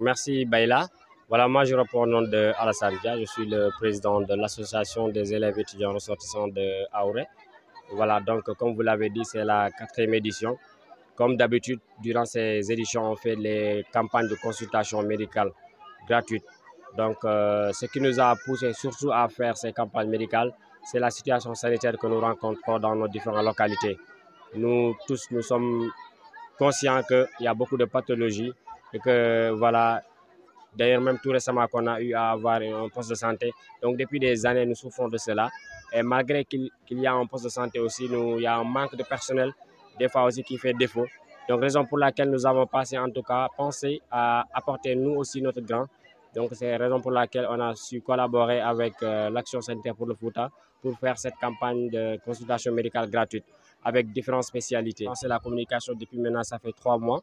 Merci Baïla. Voilà, moi je reprends au nom de Alassane je suis le président de l'association des élèves étudiants ressortissants de Auré. Voilà, donc comme vous l'avez dit, c'est la quatrième édition. Comme d'habitude, durant ces éditions, on fait les campagnes de consultation médicale gratuites. Donc, euh, ce qui nous a poussé surtout à faire ces campagnes médicales, c'est la situation sanitaire que nous rencontrons dans nos différentes localités. Nous tous, nous sommes conscients qu'il y a beaucoup de pathologies et que, voilà, d'ailleurs même tout récemment qu'on a eu à avoir un poste de santé. Donc, depuis des années, nous souffrons de cela. Et malgré qu'il y a un poste de santé aussi, nous, il y a un manque de personnel, des fois aussi qui fait défaut. Donc, raison pour laquelle nous avons passé, en tout cas, pensé à apporter nous aussi notre grand donc c'est raison pour laquelle on a su collaborer avec euh, l'Action sanitaire pour le Fouta pour faire cette campagne de consultation médicale gratuite avec différentes spécialités. C'est la communication depuis maintenant, ça fait trois mois.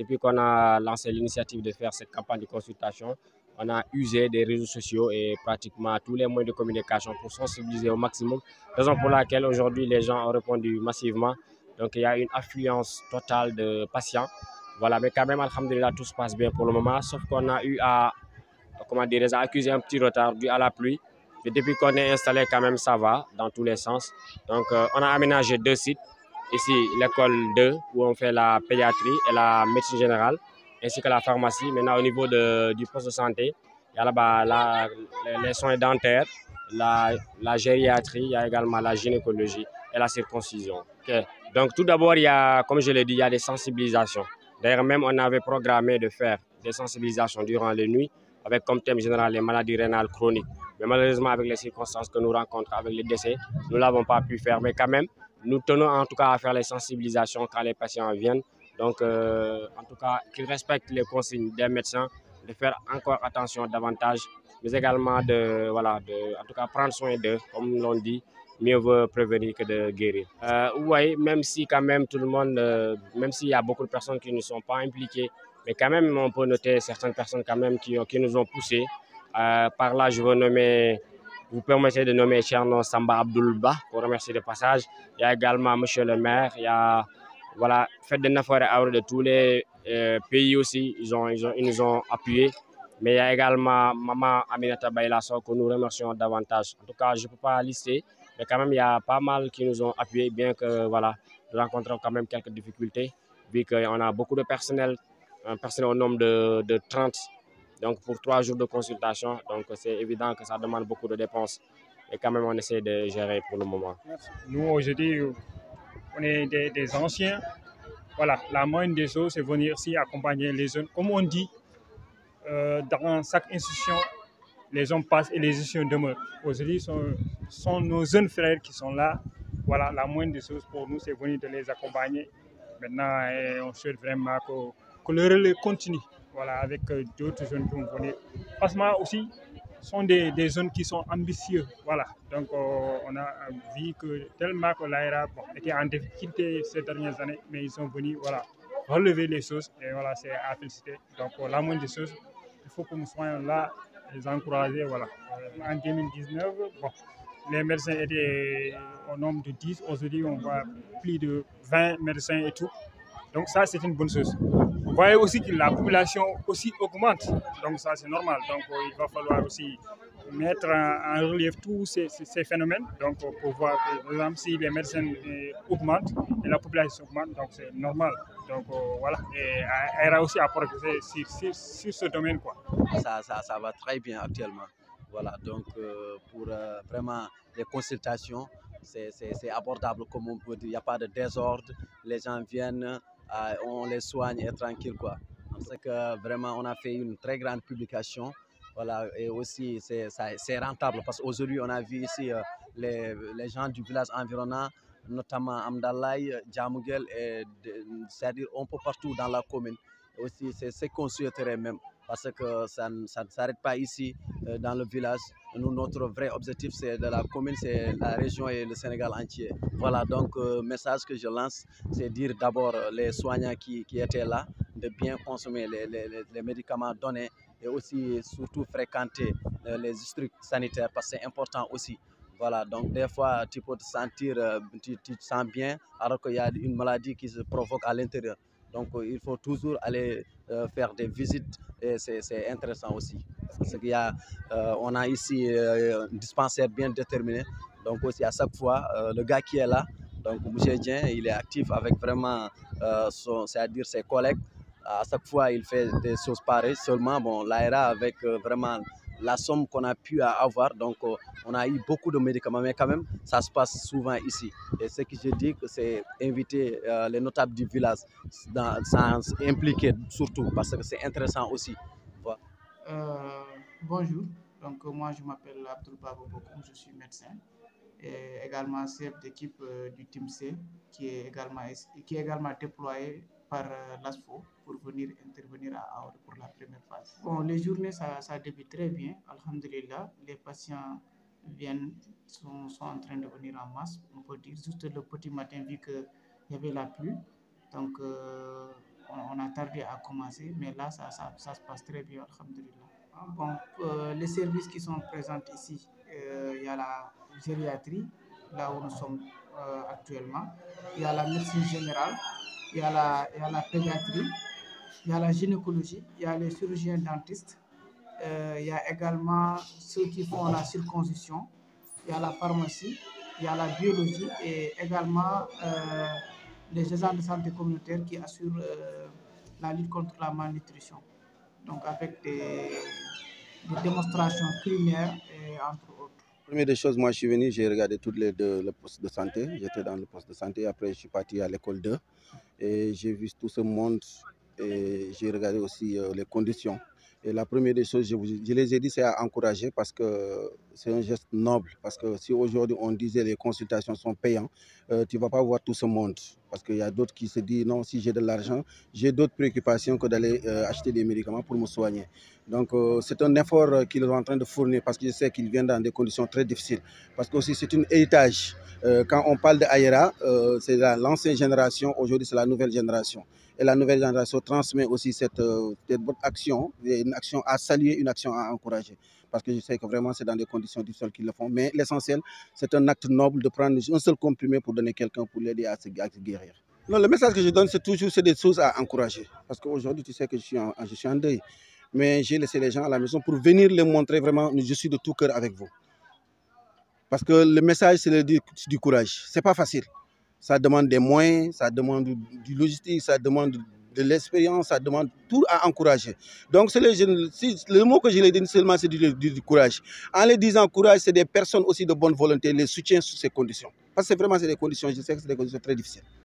Depuis qu'on a lancé l'initiative de faire cette campagne de consultation, on a usé des réseaux sociaux et pratiquement tous les moyens de communication pour sensibiliser au maximum. Raison pour laquelle aujourd'hui les gens ont répondu massivement. Donc il y a une affluence totale de patients. Voilà, mais quand même, alhamdulillah, tout se passe bien pour le moment, sauf qu'on a eu à comment dire, a accusé un petit retard dû à la pluie. Mais depuis qu'on est installé, quand même, ça va dans tous les sens. Donc, euh, on a aménagé deux sites. Ici, l'école 2, où on fait la pédiatrie et la médecine générale, ainsi que la pharmacie. Maintenant, au niveau de, du poste de santé, il y a là-bas les, soins dentaires, la, la, gériatrie, il y a également la gynécologie et la circoncision. Donc, tout d'abord, il y a, comme je l'ai dit, il y a des sensibilisations. D'ailleurs, même, on avait programmé de faire des sensibilisations durant les nuits avec comme thème général les maladies rénales chroniques. Mais malheureusement, avec les circonstances que nous rencontrons, avec les décès, nous ne l'avons pas pu faire. Mais quand même, nous tenons en tout cas à faire les sensibilisations quand les patients viennent. Donc, euh, en tout cas, qu'ils respectent les consignes des médecins, de faire encore attention davantage, mais également de, voilà, de, en tout cas, prendre soin d'eux, comme l'on dit, mieux vaut prévenir que de guérir. Euh, oui, même si quand même tout le monde, euh, même s'il y a beaucoup de personnes qui ne sont pas impliquées mais quand même, on peut noter certaines personnes quand même qui, qui nous ont poussés. Euh, par là, je veux nommer, vous permettez de nommer Cherno Samba Abdulba pour remercier de passage. Il y a également Monsieur le maire, il y a voilà, Fête de Nafoire de tous les euh, pays aussi, ils, ont, ils, ont, ils nous ont appuyés. Mais il y a également Maman Aminata Baylasso que nous remercions davantage. En tout cas, je ne peux pas lister, mais quand même, il y a pas mal qui nous ont appuyés, bien que voilà, nous rencontrons quand même quelques difficultés, vu qu'on a beaucoup de personnel un personnel au nombre de, de 30. Donc pour trois jours de consultation, donc c'est évident que ça demande beaucoup de dépenses. Et quand même, on essaie de gérer pour le moment. Nous, aujourd'hui, on est des, anciens. Voilà, la moindre des choses, c'est venir ici accompagner les jeunes. Comme on dit, euh, dans chaque institution, les hommes passent et les institutions demeurent. Aujourd'hui, sont, sont, nos jeunes frères qui sont là. Voilà, la moindre des choses pour nous, c'est venir de les accompagner. Maintenant, on souhaite vraiment que que le relais continue voilà, avec euh, d'autres jeunes qui vont venir. Franchement aussi, sont des, des zones qui sont ambitieux. Voilà. Donc, euh, on a vu que tellement que l'AIRA était en difficulté ces dernières années, mais ils sont venus voilà, relever les choses et voilà, c'est à féliciter. Donc, euh, la moindre des choses, il faut que nous soyons là, les encourager. Voilà. en 2019, bon, les médecins étaient au nombre de 10. Aujourd'hui, on voit plus de 20 médecins et tout. Donc ça, c'est une bonne chose. Vous voyez aussi que la population aussi augmente. Donc ça, c'est normal. Donc euh, il va falloir aussi mettre en, relief tous ces, phénomènes. Donc pour voir, par exemple, si les médecins euh, augmentent et la population augmente, donc c'est normal. Donc euh, voilà. Et elle a aussi à progresser sur, sur, ce domaine. Quoi. Ça, ça, ça, va très bien actuellement. Voilà, donc pour vraiment les consultations, c'est abordable comme on peut dire. Il n'y a pas de désordre. Les gens viennent, euh, on les soigne et tranquille quoi. Parce que vraiment on a fait une très grande publication. Voilà, et aussi c'est rentable parce qu'aujourd'hui on a vu ici euh, les, les, gens du village environnant, notamment Amdalaï, Djamougel, c'est-à-dire un peu partout dans la commune. Aussi, c'est ce qu'on souhaiterait même parce que ça, ne s'arrête pas ici euh, dans le village. Nous, notre vrai objectif c'est de la commune, c'est la région et le Sénégal entier. Voilà, donc le euh, message que je lance, c'est dire d'abord les soignants qui, étaient là, de bien consommer les, médicaments donnés et aussi surtout fréquenter euh, les districts sanitaires parce que c'est important aussi. Voilà, donc des fois, tu peux te sentir, tu, tu te sens bien alors qu'il y a une maladie qui se provoque à l'intérieur. Donc il faut toujours aller faire des visites et c'est intéressant aussi. Parce qu'il a, on a ici un dispensaire bien déterminé. Donc aussi à chaque fois, le gars qui est là, donc M. Il est actif avec vraiment, c'est-à-dire ses collègues. À chaque fois, il fait des choses pareilles. Seulement, bon, l'ARA avec vraiment la somme qu'on a pu avoir. Donc, on a eu beaucoup de médicaments, mais quand même, ça se passe souvent ici. Et ce que je dis, c'est inviter les notables du village dans, impliquer surtout, parce que c'est intéressant aussi. bonjour, donc moi je m'appelle Abdul Bokoum, je suis médecin et également chef d'équipe du Team C qui est également, qui est également déployé par l'ASFO pour venir intervenir à Aoud pour la première phase. Bon, les journées, ça, ça débute très bien, alhamdulillah. Les patients viennent, sont, en train de venir en masse. On peut dire juste le petit matin, vu qu'il y avait la pluie. Donc, euh, on, a tardé à commencer, mais là, ça, ça, se passe très bien, alhamdulillah. Bon, euh, les services qui sont présents ici, euh, il y a la gériatrie, là où nous sommes actuellement. Il y a la médecine générale, il y, a la, il y a la pédiatrie, il y a la gynécologie, il y a les chirurgiens dentistes, euh, il y a également ceux qui font la circoncision, il y a la pharmacie, il y a la biologie et également euh, les agents de santé communautaire qui assurent euh, la lutte contre la malnutrition. Donc avec des, démonstrations primaires et entre autres. Première des choses, moi je suis venu, j'ai regardé tous les deux le poste de santé. J'étais dans le poste de santé, après je suis parti à l'école 2 et j'ai vu tout ce monde et j'ai regardé aussi euh, les conditions. Et la première des choses, je les ai dit, c'est à encourager parce que c'est un geste noble. Parce que si aujourd'hui on disait les consultations sont payantes, euh, tu ne vas pas voir tout ce monde. Parce qu'il y a d'autres qui se disent non, si j'ai de l'argent, j'ai d'autres préoccupations que d'aller euh, acheter des médicaments pour me soigner. Donc euh, c'est un effort qu'ils sont en train de fournir parce que je sais qu'ils viennent dans des conditions très difficiles. Parce que aussi c'est un héritage. quand on parle de Aïra, c'est l'ancienne génération, aujourd'hui c'est la nouvelle génération et la nouvelle génération transmet aussi cette, cette bonne action, une action à saluer, une action à encourager. Parce que je sais que vraiment c'est dans des conditions difficiles qu'ils le font. Mais l'essentiel, c'est un acte noble de prendre un seul comprimé pour donner quelqu'un pour l'aider à, se, guérir. Non, le message que je donne, c'est toujours des choses à encourager. Parce qu'aujourd'hui, tu sais que je suis, en, je suis en deuil. Mais j'ai laissé les gens à la maison pour venir les montrer vraiment, je suis de tout cœur avec vous. Parce que le message, c'est du, du courage. Ce n'est pas facile ça demande des moyens, ça demande du logistique, ça demande de l'expérience, ça demande tout à encourager. Donc les le mot que je l'ai dit seulement, c'est du, du, courage. En les disant courage, c'est des personnes aussi de bonne volonté, les soutiennent sous ces conditions. Parce que vraiment, c'est des conditions, je sais que c'est des conditions très difficiles.